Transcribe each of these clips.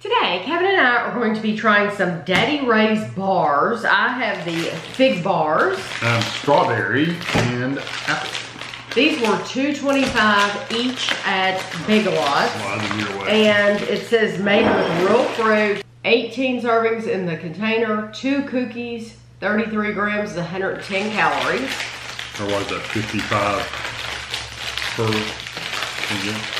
Today, Kevin and I are going to be trying some Daddy Ray's bars. I have the fig bars. Um, strawberry and apple. These were $2.25 each at Big Lots. Well, I didn't either way. And it says made with real fruit. 18 servings in the container, two cookies, 33 grams, 110 calories. Or was that 55 per thing?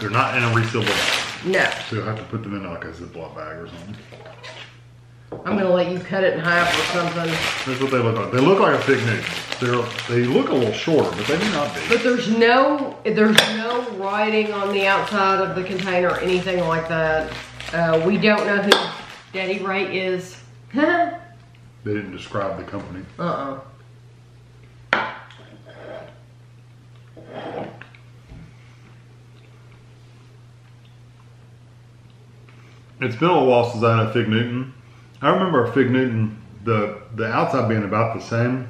They're not in a resealable bag. No, So you'll have to put them in like a Ziploc bag or something. I'm gonna let you cut it in half or something. That's what they look like. They look like a fig Newton. They're, they look a little shorter, but they do not be. But there's no, there's no writing on the outside of the container or anything like that. Uh, we don't know who Daddy Ray is. uh-uh. They didn't describe the company. It's been a while since I had a fig Newton. I remember a fig Newton, the the outside being about the same,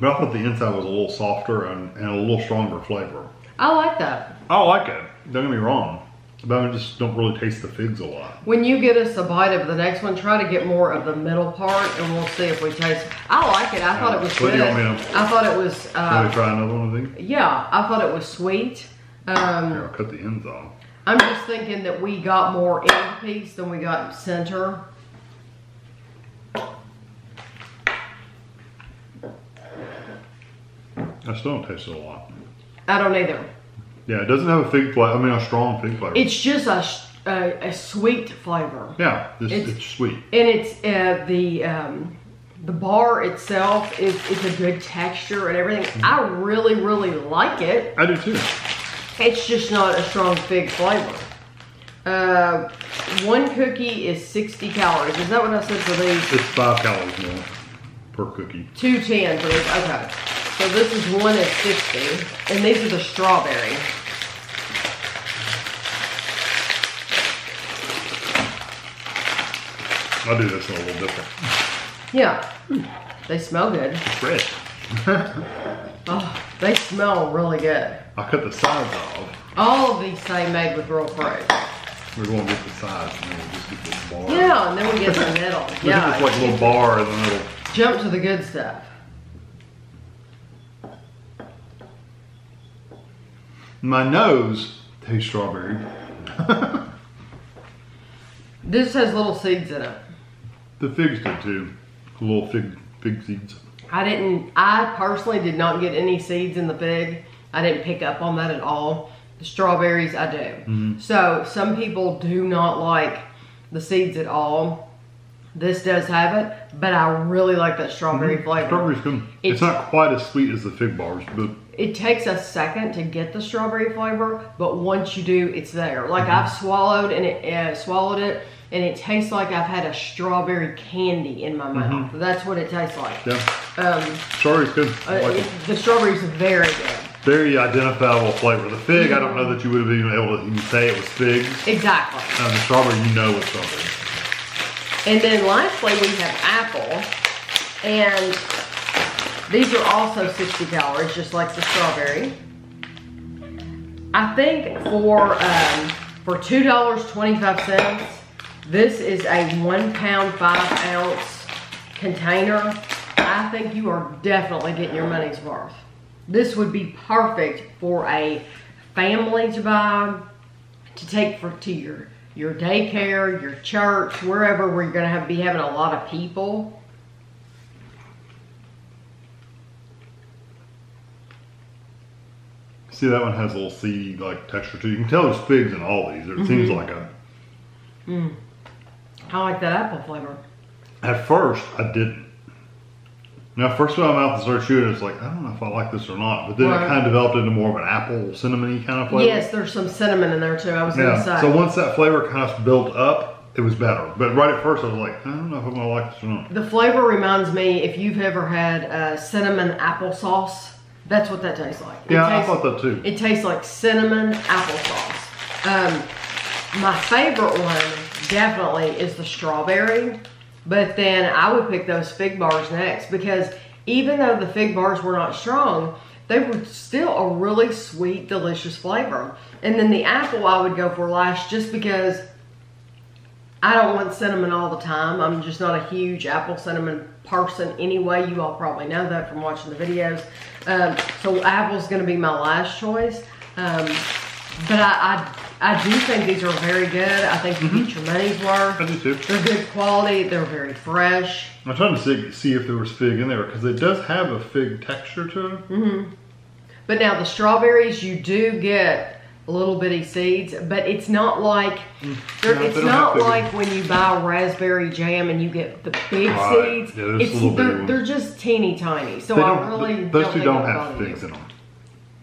but I thought the inside was a little softer and, and a little stronger flavor. I like that. I like it. Don't get me wrong, but I just don't really taste the figs a lot. When you get us a bite of the next one, try to get more of the middle part and we'll see if we taste. I like it. I thought it was What do good. you want me to- I thought it was, Can we uh, try another one of these? yeah, I thought it was sweet. Here, Um, I'll cut the ends off. I'm just thinking that we got more end piece than we got center. I still don't taste it a lot. I don't either. Yeah, it doesn't have a fig flavor. I mean, a strong fig flavor. It's just a, a, a sweet flavor. yeah, this, it's- it's, sweet. And it's uh, the um, the bar itself is it's a good texture and everything. I really really like it. I do too. It's just not a strong fig flavor. Uh, one cookie is 60 calories. Is that what I said for these? It's five calories more per cookie. 210 for these. Okay. So this is one at 60, and these are the strawberry. I'll do this one a little different. Yeah, they smell good. Red. Oh, they smell really good. I cut the sides off. All of these they made with real fruit. We're going to get the sides and then we'll just get this bar. Yeah, and then we get the middle. Yeah, this like a little bar in the middle. jump to the good stuff. My nose tastes strawberry. This has little seeds in it. the figs did too. Little fig fig seeds. I didn't, I personally did not get any seeds in the fig. I didn't pick up on that at all. The strawberries, I do. Mm-hmm. So some people do not like the seeds at all. This does have it, but I really like that strawberry flavor. Strawberry's good. It's, It's- not quite as sweet as the fig bars, but It takes a second to get the strawberry flavor, but once you do, it's there. Like Mm-hmm. I've swallowed and it uh, swallowed it, and it tastes like I've had a strawberry candy in my mouth. That's what it tastes like. Mm-hmm. yeah. Um, Strawberry's good. Uh, like it, the strawberries are very good. Very identifiable flavor. The fig, I don't know that you would have been able to even say it was figs. Exactly. Uh, the strawberry, you know it's strawberry. And then lastly, we have apple. And these are also 60 calories, just like the strawberry. I think for um, for $2.25, this is a one pound, five ounce container. I think you are definitely getting your money's worth. This would be perfect for a family to buy, to take for to your your daycare, your church, wherever where you're gonna have be having a lot of people. See, that one has a little seedy like texture too. You can tell there's figs in all these. It seems Mm-hmm. like a. I like that apple flavor. At first, I didn't. Now, first when my mouth started chewing, it's like I don't know if I like this or not. But then Right. it kind of developed into more of an apple cinnamony kind of flavor. Yes, there's some cinnamon in there too. I was gonna Yeah. say. So once that flavor kind of built up, it was better. But right at first, I was like, I don't know if I'm gonna like this or not. the flavor reminds me if you've ever had uh, cinnamon applesauce. That's what that tastes like. It Yeah, I tastes- thought that too. It tastes like cinnamon applesauce. Um, my favorite one definitely is the strawberry, but then I would pick those fig bars next because even though the fig bars were not strong, they were still a really sweet, delicious flavor. And then the apple I would go for last just because I don't want cinnamon all the time. I'm just not a huge apple cinnamon person anyway. You all probably know that from watching the videos. Um, so apple's gonna be my last choice. Um, but I, I, I do think these are very good. I think you get your money's worth. I do too. They're good quality. They're very fresh. I'm trying to see, see if there was fig in there because it does have a fig texture to it. Mm-hmm. But now the strawberries, you do get little bitty seeds, but it's not like No, it's don't not like when you buy raspberry jam and you get the big Right. seeds. Yeah, it's they're, they're just teeny tiny. So I don't- really th- those don't two don't have you. in them.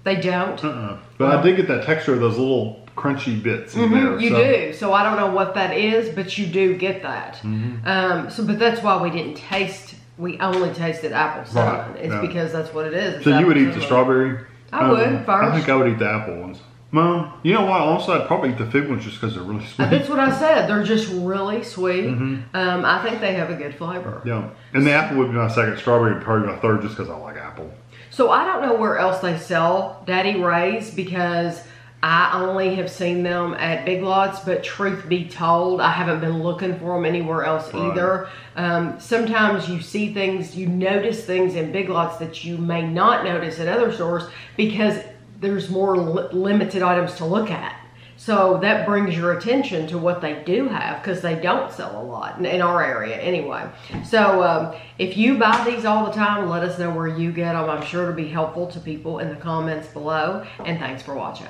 They don't. Uh-uh. But I did get that texture of those little crunchy bits in there. Mhm, you so- do. So I don't know what that is, but you do get that. Mm-hmm. Um, so, but that's why we didn't taste. We only tasted apple cinnamon. It's yeah. because that's what it is. It's So you would eat the strawberry? I would, I think I would eat the apple ones. Mom, you know what? Honestly, I'd probably eat the fig ones just because they're really sweet. That's what I said. They're just really sweet. Mm-hmm. Um, I think they have a good flavor. Yeah. And the apple would be my second. Strawberry would probably be my third just because I like apple. So I don't know where else they sell Daddy Ray's because I only have seen them at Big Lots. But truth be told, I haven't been looking for them anywhere else Right. either. Um, sometimes you see things, you notice things in Big Lots that you may not notice at other stores because there's more li- limited items to look at. So that brings your attention to what they do have because they don't sell a lot in, in our area anyway. So um, if you buy these all the time, let us know where you get them. I'm sure it'll be helpful to people in the comments below. And thanks for watching.